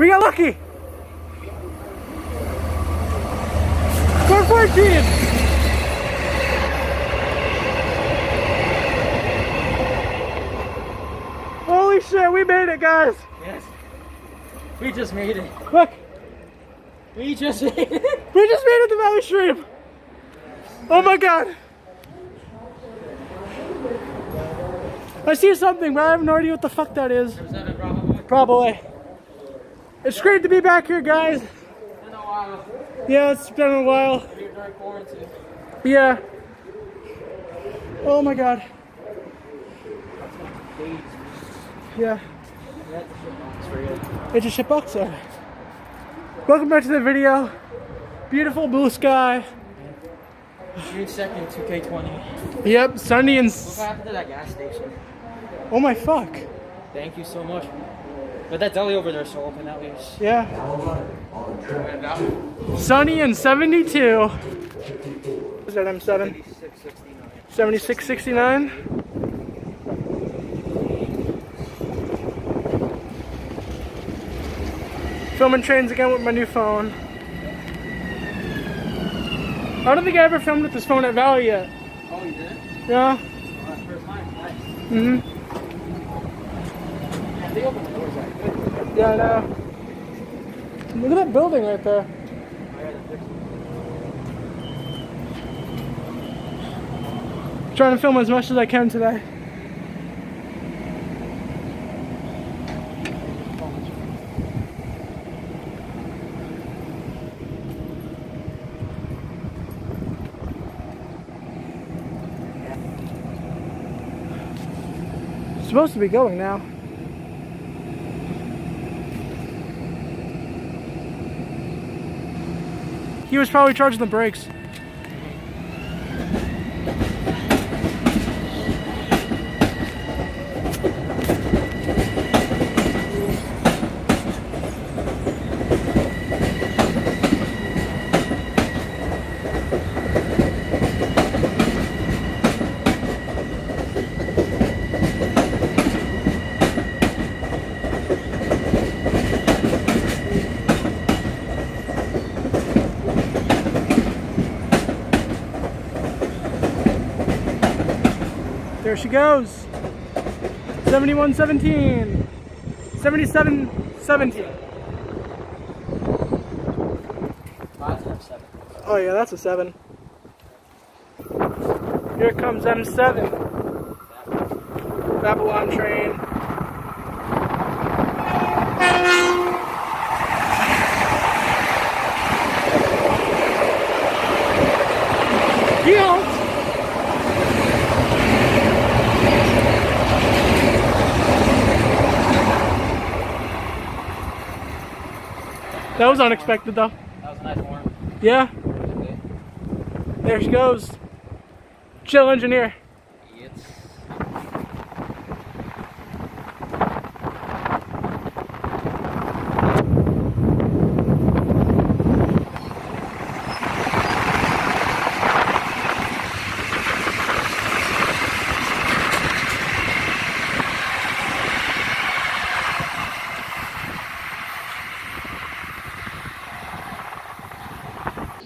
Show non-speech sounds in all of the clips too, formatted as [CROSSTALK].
We got lucky. 414. Holy shit, we made it, guys. Yes. We just made it. Look, We just [LAUGHS] made it. we just made it to Valley Stream. Oh my god. I see something, but I have no idea what the fuck that is. Was that a probably? Probably. It's great to be back here, guys. Been a while. Yeah, it's been a while. Yeah. Oh my god. Yeah. It's for you. It's a shitbox. Welcome back to the video. Beautiful blue sky. June 2nd, 2K20. Yep, sunny and. What happened to that gas station? Oh my fuck. Thank you so much. But that deli over there is still open at least. Yeah. Sunny and 72. Is that M7? 7669. 7669. Filming trains again with my new phone. I don't think I ever filmed with this phone at Valley yet. Oh, you did? Yeah. That's first time. Nice. Mm hmm. Yeah, they opened the doors like good. Yeah, I know. Look at that building right there. I had to fix it. Trying to film as much as I can today. Supposed to be going now. He was probably charging the brakes. There she goes. 7117. 7717. Five times. Oh yeah, that's a 7. Here comes M7. Babylon train. That was unexpected though. That was a nice warm. Yeah, there she goes. Chill engineer. Yes.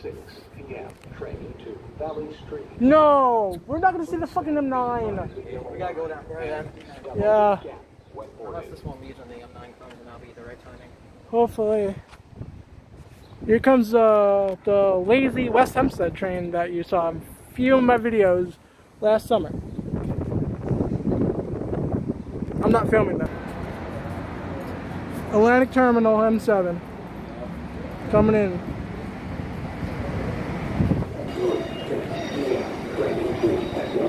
Six p.m. Train to Valley Stream. No, we're not gonna see the fucking M9. We gotta go down there then. Yeah, Unless this one leaves and the M9 comes and that'll be the right timing. hopefully. Here comes uh, the lazy West Hempstead train that you saw in a few of my videos last summer. I'm not filming that. Atlantic Terminal M7 coming in.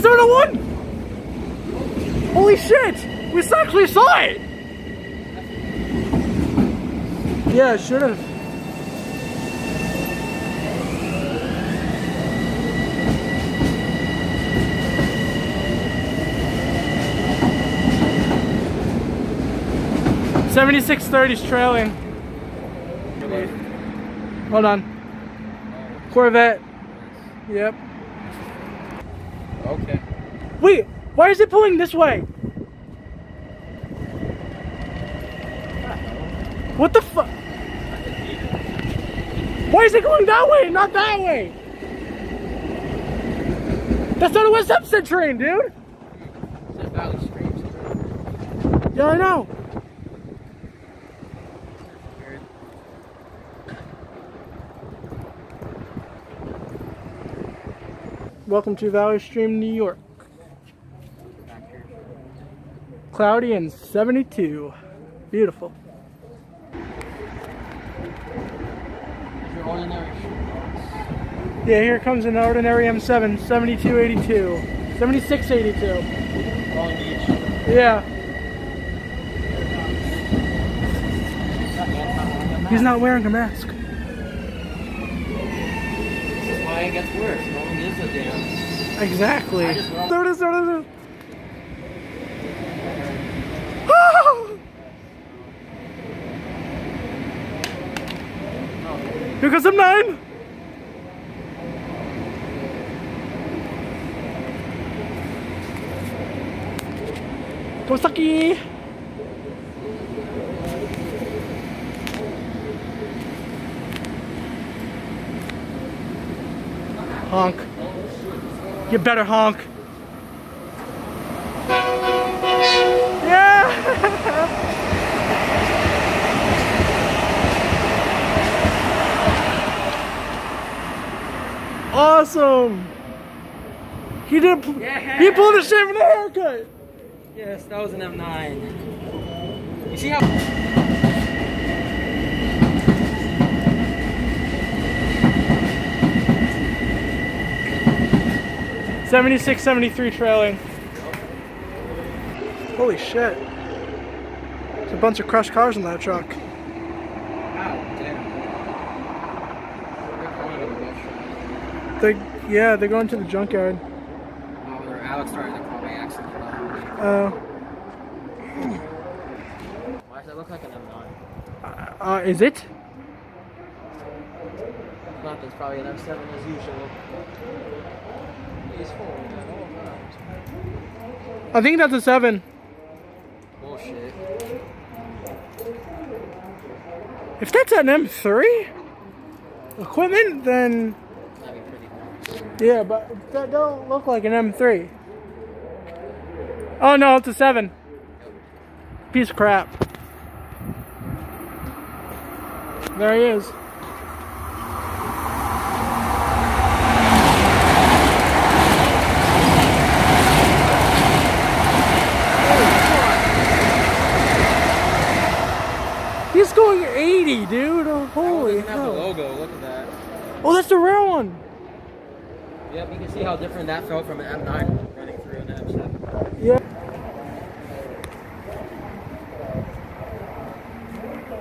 Seven oh one. Holy shit! We actually saw it! Yeah, should have. Seventy-six thirty's trailing. Hold on. Corvette. Yep. Wait, why is it pulling this way? What the fuck? Why is it going that way, not that way? That's not a West Hempstead train, dude. Yeah, I know. Welcome to Valley Stream, New York. Cloudy and 72. Beautiful. Yeah, here comes an ordinary M7, 7282. 7682. Long Beach. Yeah. He's not wearing a mask. That's why it gets worse. No one gives a damn. Exactly. I just wrote- There it is, there it is. Ah! Here comes M9. Kawasaki. Honk. You better honk. Yeah! Awesome! He did. Yeah. He pulled a shave and a haircut. Yes, that was an M9. You see how. Seventy-six, seventy-three trailing. Holy shit! There's a bunch of crushed cars in that truck. Wow, damn. They're going to the ghost shop. They, yeah, they're going to the junkyard. Oh, they're Alex starting to call my accident. Uh, Why does that look like an M9? uh, is it? If not, probably an M7 as usual. He's full of that all around. I think that's a seven. Bullshit. If that's an M3 equipment, then yeah, but that don't look like an M3. Oh no, it's a seven. Piece of crap. There he is. He's going 80, dude. Oh, holy doesn't have the hell. logo. Look at that. Oh, that's the rare one. You can see how different that felt from an M9 running through an M7. Yeah.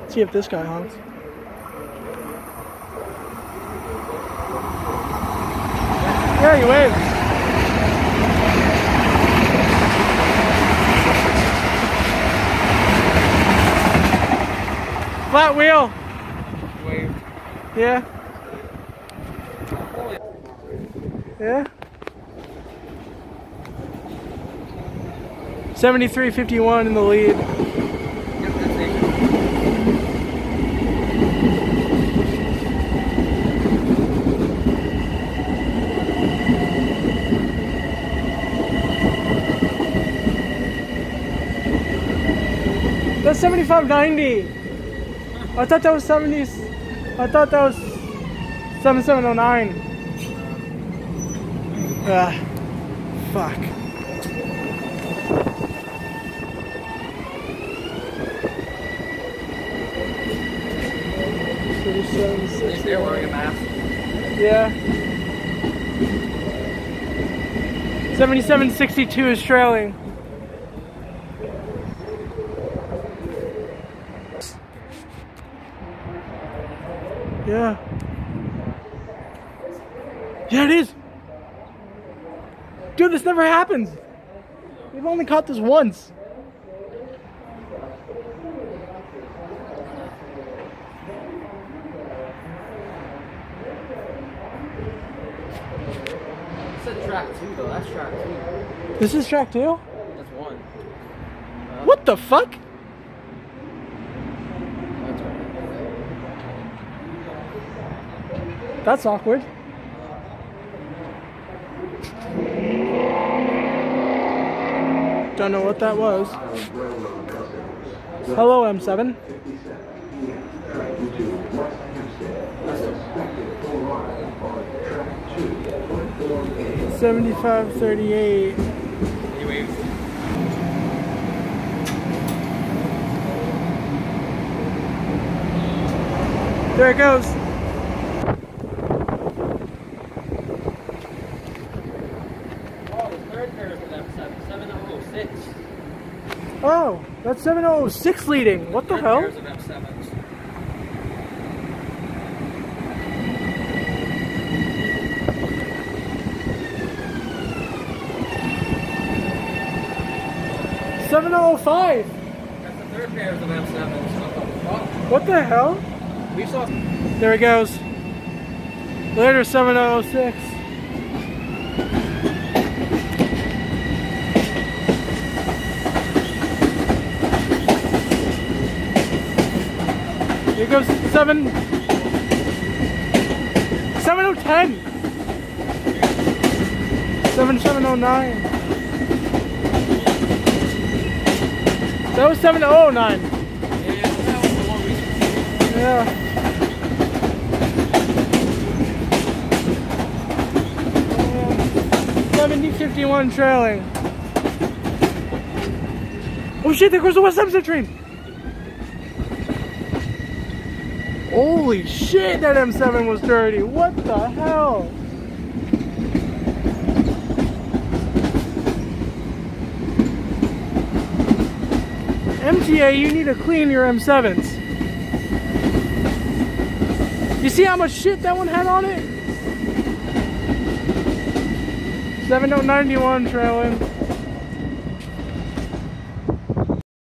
See if this guy honks. Yeah, he waves. Flat wheel. Wave. Yeah. Yeah. Seventy-three fifty-one in the lead. That's it. That's seventy-five ninety. I thought that was seventy. I thought that was seventy-seven oh nine. Ah, fuck. At they're wearing a mask. Yeah. 7762 is trailing. Yeah. Yeah, it is. This never happens. We've only caught this once. Track two though. That's track two. This is track two? That's one. Uh, What the fuck? That's right. That's awkward. I don't know what that was. Hello, M7. Seventy-five thirty-eight. There it goes. Oh, the third pair is the M7, 7006. Oh, that's 706 leading. What the hell? pairs of M7s. Seven oh five. That's the third pairs of M7s. What the fuck? What the hell? We saw. There it goes. Later, 706. Here goes 7. 7010. 7709. That was 7009. Yeah, that was the one we. Yeah. Seventy fifty one trailing. Oh shit, there goes the West Hempstead train. Holy shit, that M7 was dirty. What the hell? MTA, you need to clean your M7s. You see how much shit that one had on it? 7091 trailing.